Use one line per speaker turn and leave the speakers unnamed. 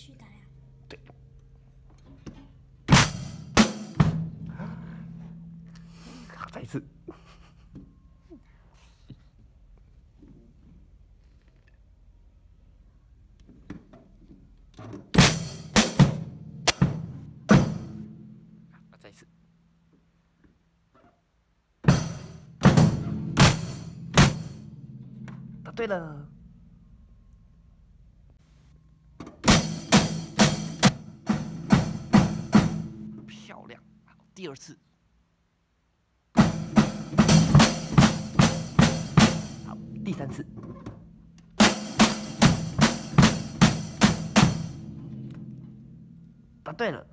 去打呀。对。好，再一次。再一次。对了。第二次。好，第三次。答对了。